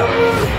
Ugh.